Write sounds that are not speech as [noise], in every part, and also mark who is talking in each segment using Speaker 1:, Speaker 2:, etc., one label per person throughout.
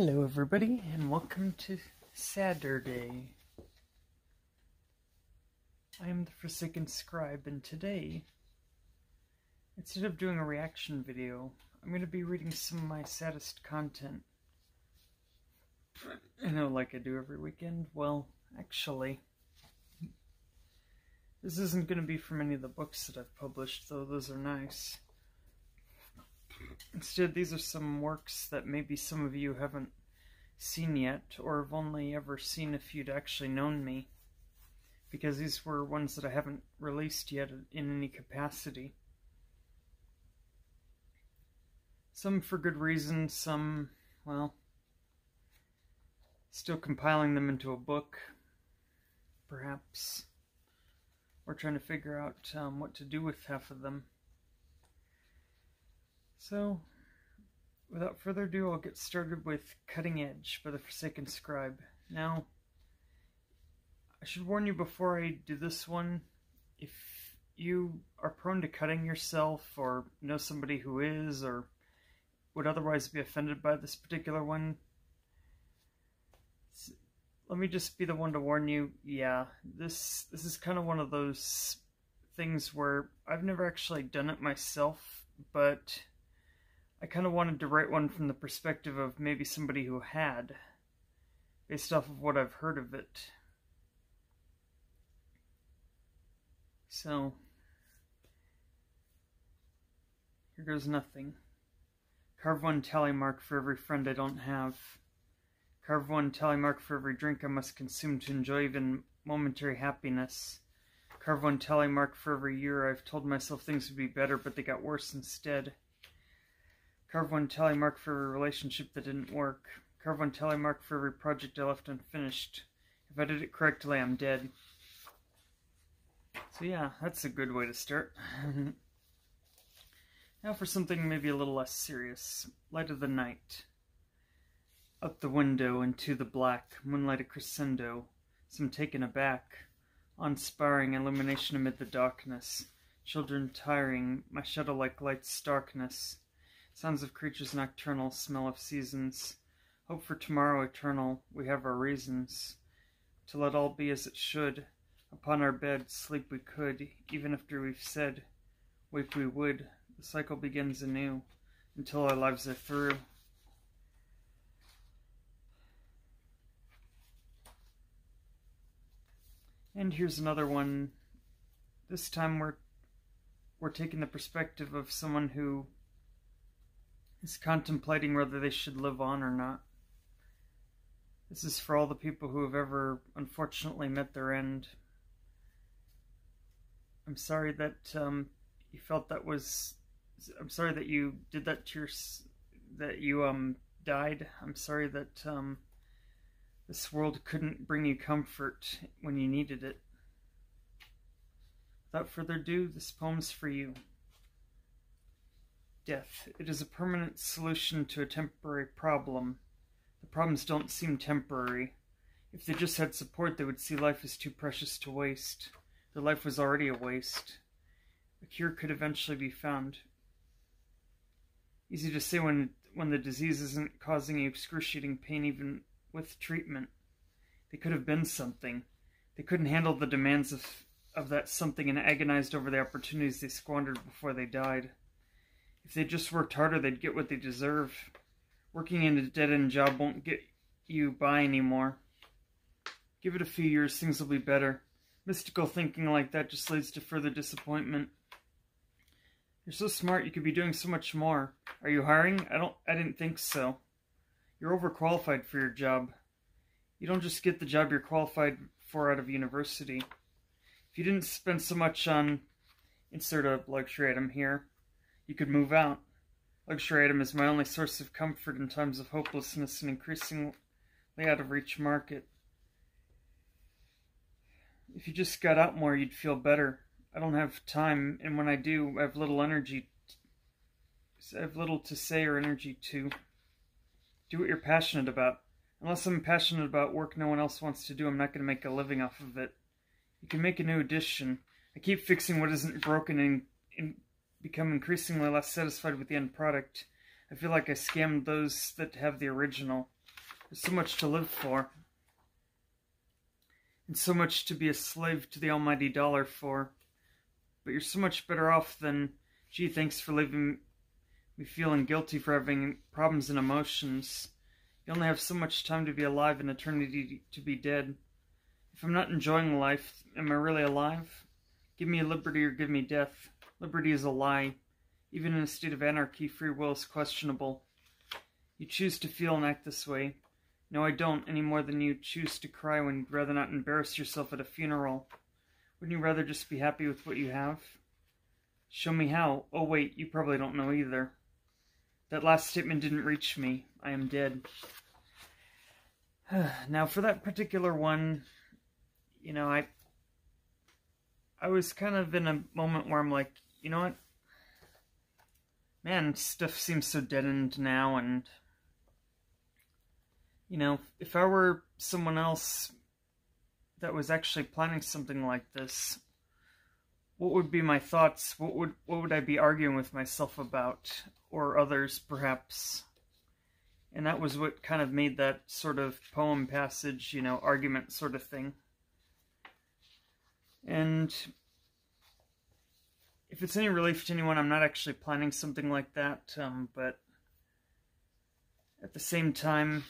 Speaker 1: Hello, everybody, and welcome to Sadurday. I am the Forsaken Scribe, and today, instead of doing a reaction video, I'm going to be reading some of my saddest content. I know, like I do every weekend. Well, actually, this isn't going to be from any of the books that I've published, though those are nice. Instead, these are some works that maybe some of you haven't seen yet, or have only ever seen if you'd actually known me, because these were ones that I haven't released yet in any capacity. Some for good reason, some, well, still compiling them into a book, perhaps. Or trying to figure out um, what to do with half of them. So, without further ado, I'll get started with Cutting Edge by the Forsaken Scribe. Now, I should warn you before I do this one, if you are prone to cutting yourself or know somebody who is or would otherwise be offended by this particular one, let me just be the one to warn you, yeah, this this is kind of one of those things where I've never actually done it myself, but I kind of wanted to write one from the perspective of maybe somebody who had, based off of what I've heard of it. So, here goes nothing. Carve one tally mark for every friend I don't have. Carve one tally mark for every drink I must consume to enjoy even momentary happiness. Carve one tally mark for every year I've told myself things would be better, but they got worse instead. Carve one tally mark for a relationship that didn't work. Carve one tally mark for every project I left unfinished. If I did it correctly, I'm dead. So yeah, that's a good way to start. [laughs] now for something maybe a little less serious. Light of the night. Up the window into the black, moonlight a crescendo, some taken aback. Unsparring illumination amid the darkness. Children tiring, my shadow-like light's starkness. Sounds of creatures nocturnal, smell of seasons. Hope for tomorrow eternal, we have our reasons. To let all be as it should. Upon our bed, sleep we could, even after we've said, wake we would. The cycle begins anew, until our lives are through. And here's another one. This time we're we're taking the perspective of someone who is contemplating whether they should live on or not. This is for all the people who have ever unfortunately met their end. I'm sorry that um, you felt that was. I'm sorry that you did that to your. that you um died. I'm sorry that um, this world couldn't bring you comfort when you needed it. Without further ado, this poem's for you. Death. It is a permanent solution to a temporary problem. The problems don't seem temporary. If they just had support, they would see life as too precious to waste. Their life was already a waste. A cure could eventually be found. Easy to say when, when the disease isn't causing excruciating pain even with treatment. They could have been something. They couldn't handle the demands of, of that something and agonized over the opportunities they squandered before they died. If they just worked harder, they'd get what they deserve. Working in a dead end job won't get you by anymore. Give it a few years, things will be better. Mystical thinking like that just leads to further disappointment. You're so smart, you could be doing so much more. Are you hiring? I don't I didn't think so. You're overqualified for your job. You don't just get the job you're qualified for out of university. If you didn't spend so much on insert a luxury item here, you could move out. Luxury item is my only source of comfort in times of hopelessness and increasingly out of reach market. If you just got out more, you'd feel better. I don't have time, and when I do, I have little energy. I have little to say or energy to do what you're passionate about. Unless I'm passionate about work no one else wants to do, I'm not going to make a living off of it. You can make a new edition. I keep fixing what isn't broken and, and become increasingly less satisfied with the end product. I feel like I scammed those that have the original. There's so much to live for. And so much to be a slave to the almighty dollar for. But you're so much better off than, gee, thanks for leaving me feeling guilty for having problems and emotions. You only have so much time to be alive and eternity to be dead. If I'm not enjoying life, am I really alive? Give me liberty or give me death. Liberty is a lie. Even in a state of anarchy, free will is questionable. You choose to feel and act this way. No, I don't, any more than you choose to cry when you'd rather not embarrass yourself at a funeral. Wouldn't you rather just be happy with what you have? Show me how. Oh, wait, you probably don't know either. That last statement didn't reach me. I am dead. [sighs] now, for that particular one, you know, I I was kind of in a moment where I'm like, you know what? Man, stuff seems so deadened now, and you know, if I were someone else that was actually planning something like this, what would be my thoughts? What would what would I be arguing with myself about, or others perhaps? And that was what kind of made that sort of poem passage, you know, argument sort of thing. And if it's any relief to anyone, I'm not actually planning something like that, um, but at the same time,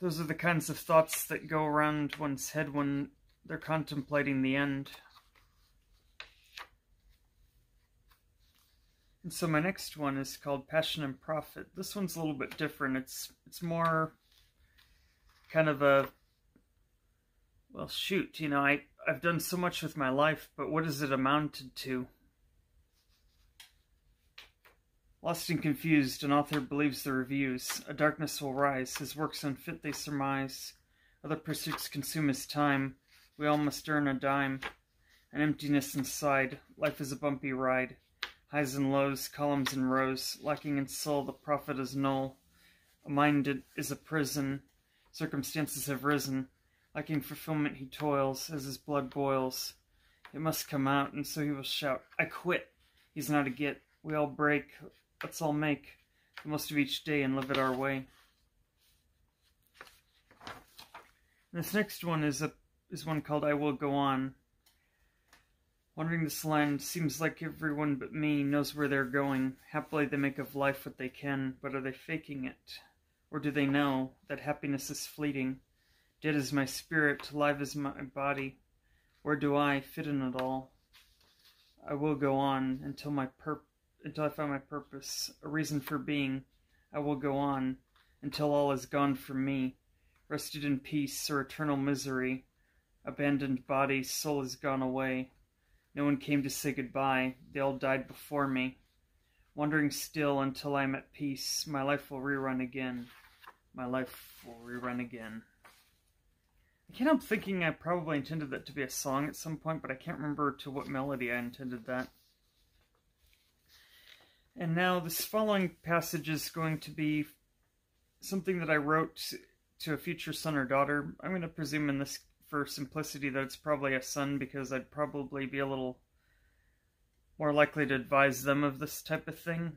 Speaker 1: those are the kinds of thoughts that go around one's head when they're contemplating the end. And so my next one is called Passion and Profit. This one's a little bit different. It's it's more kind of a well, shoot, you know, I I've done so much with my life, but what has it amounted to? Lost and confused, an author believes the reviews. A darkness will rise, his works unfit they surmise. Other pursuits consume his time. We all must earn a dime. An emptiness inside, life is a bumpy ride. Highs and lows, columns and rows, lacking in soul, the profit is null. A mind is a prison, circumstances have risen. Lacking fulfillment, he toils as his blood boils. It must come out, and so he will shout, I quit. He's not a git. We all break, Let's all make the most of each day and live it our way. This next one is a is one called I Will Go On. Wandering this land seems like everyone but me knows where they're going. Happily they make of life what they can, but are they faking it? Or do they know that happiness is fleeting? Dead is my spirit, alive is my body. Where do I fit in it all? I will go on until my until I find my purpose, a reason for being. I will go on until all is gone from me, rested in peace or eternal misery. Abandoned body, soul is gone away. No one came to say goodbye, they all died before me. Wandering still until I'm at peace, my life will rerun again. My life will rerun again. I can't help thinking I probably intended that to be a song at some point, but I can't remember to what melody I intended that. And now this following passage is going to be something that I wrote to a future son or daughter. I'm going to presume in this, for simplicity, that it's probably a son because I'd probably be a little more likely to advise them of this type of thing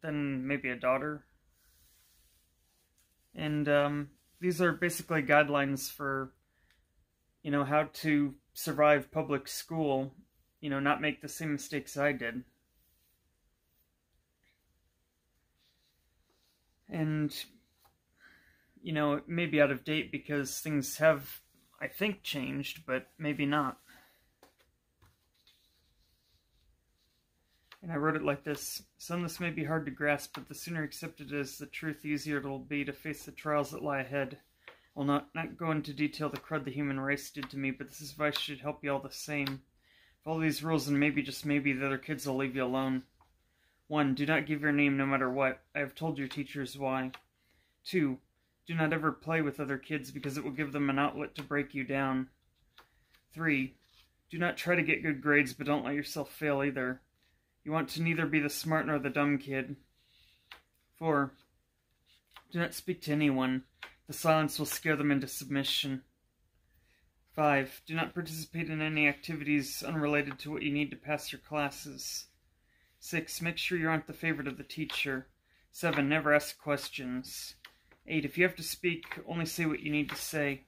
Speaker 1: than maybe a daughter. And um, these are basically guidelines for, you know, how to survive public school, you know, not make the same mistakes I did. and you know it may be out of date because things have i think changed but maybe not and i wrote it like this Some of this may be hard to grasp but the sooner accepted as the truth the easier it will be to face the trials that lie ahead i'll not, not go into detail the crud the human race did to me but this advice should help you all the same follow these rules and maybe just maybe the other kids will leave you alone 1. Do not give your name no matter what. I have told your teachers why. 2. Do not ever play with other kids because it will give them an outlet to break you down. 3. Do not try to get good grades, but don't let yourself fail either. You want to neither be the smart nor the dumb kid. 4. Do not speak to anyone. The silence will scare them into submission. 5. Do not participate in any activities unrelated to what you need to pass your classes. 6. Make sure you aren't the favorite of the teacher. 7. Never ask questions. 8. If you have to speak, only say what you need to say.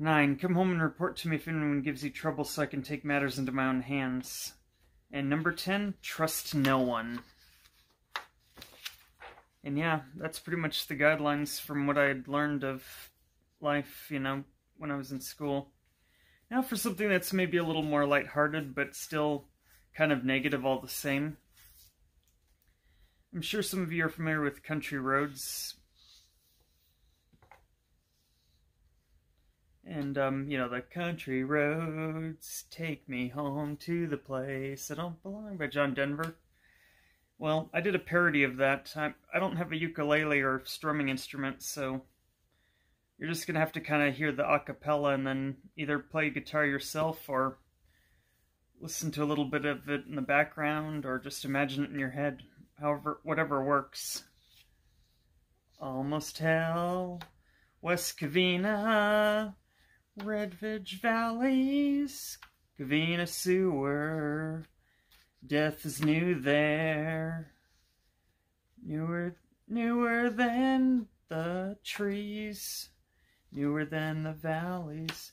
Speaker 1: 9. Come home and report to me if anyone gives you trouble so I can take matters into my own hands. And number 10, trust no one. And yeah, that's pretty much the guidelines from what I had learned of life, you know, when I was in school. Now for something that's maybe a little more lighthearted, but still kind of negative all the same. I'm sure some of you are familiar with Country Roads. And, um, you know, the country roads take me home to the place I don't belong by John Denver. Well, I did a parody of that. I, I don't have a ukulele or strumming instrument, so you're just going to have to kind of hear the acapella and then either play guitar yourself or listen to a little bit of it in the background or just imagine it in your head. However, whatever works. Almost hell, West Covina, Redvidge Valleys, Covina Sewer. Death is new there, newer, newer than the trees newer than the valleys,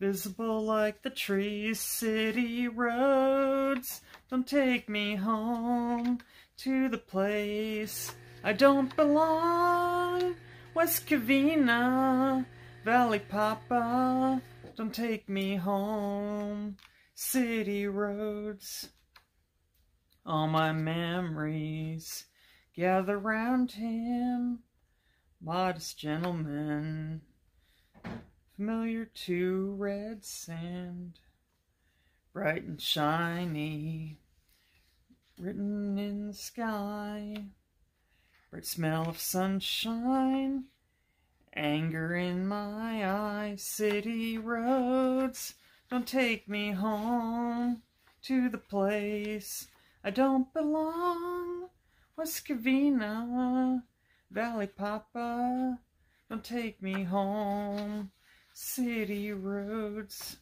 Speaker 1: visible like the trees, city roads. Don't take me home to the place I don't belong. West Covina, Valley Papa, don't take me home. City roads, all my memories. Gather round him, modest gentleman familiar to red sand, bright and shiny, written in the sky, bright smell of sunshine, anger in my eyes, city roads, don't take me home to the place I don't belong, West Valley Papa, don't take me home city roads.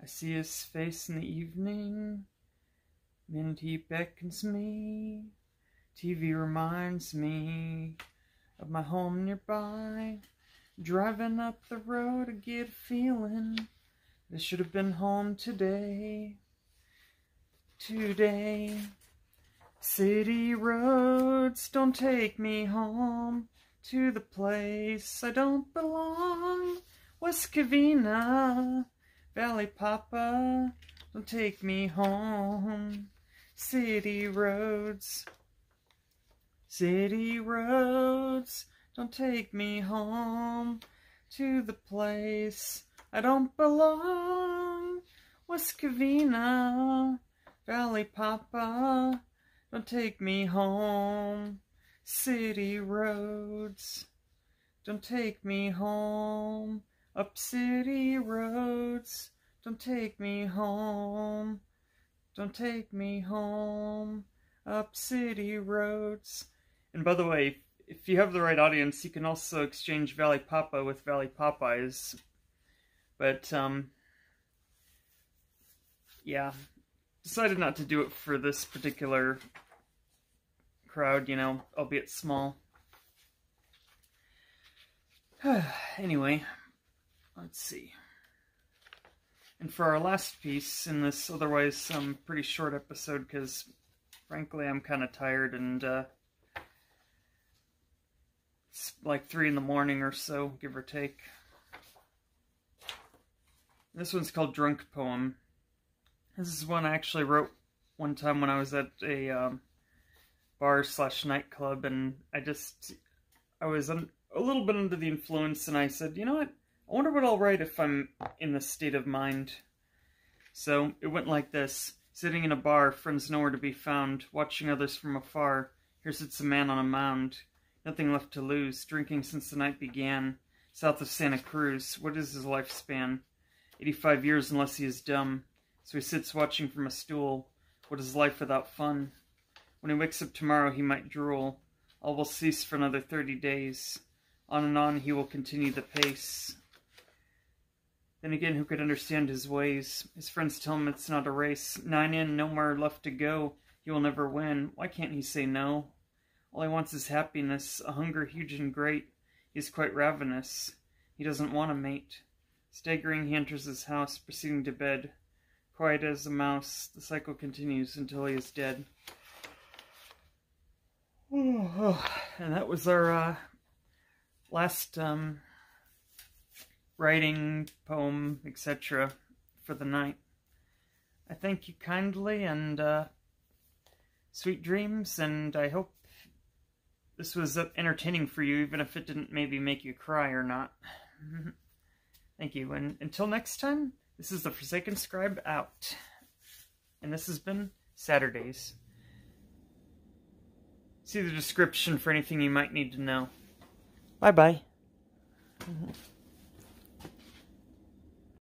Speaker 1: I see his face in the evening, and he beckons me. TV reminds me of my home nearby. Driving up the road, I get a feeling this should have been home today. Today. City roads, don't take me home to the place I don't belong. West Covina, Valley Papa, don't take me home. City roads, city roads, don't take me home to the place I don't belong. West Valley Papa, don't take me home. City roads, don't take me home. Up city roads, don't take me home. Don't take me home. Up city roads. And by the way, if you have the right audience, you can also exchange Valley Papa with Valley Popeyes. But, um, yeah, decided not to do it for this particular crowd, you know, albeit small. [sighs] anyway, Let's see. And for our last piece in this otherwise um, pretty short episode, because frankly I'm kind of tired and uh, it's like 3 in the morning or so, give or take. This one's called Drunk Poem. This is one I actually wrote one time when I was at a um, bar slash nightclub, and I just, I was a little bit under the influence, and I said, you know what, I wonder what I'll write if I'm in this state of mind. So it went like this. Sitting in a bar, friends nowhere to be found, watching others from afar. Here sits a man on a mound, nothing left to lose, drinking since the night began. South of Santa Cruz, what is his lifespan? 85 years unless he is dumb. So he sits watching from a stool. What is life without fun? When he wakes up tomorrow, he might drool. All will cease for another 30 days. On and on he will continue the pace. Then again, who could understand his ways? His friends tell him it's not a race. Nine in, no more left to go. He will never win. Why can't he say no? All he wants is happiness, a hunger huge and great. He is quite ravenous. He doesn't want a mate. Staggering, he enters his house, proceeding to bed. Quiet as a mouse, the cycle continues until he is dead. [sighs] And that was our uh, last um, writing, poem, etc. for the night. I thank you kindly and uh, sweet dreams, and I hope this was entertaining for you, even if it didn't maybe make you cry or not. [laughs] Thank you, and until next time, this is the Forsaken Scribe out. And this has been Sadurdays. See the description for anything you might need to know. Bye bye. -hmm.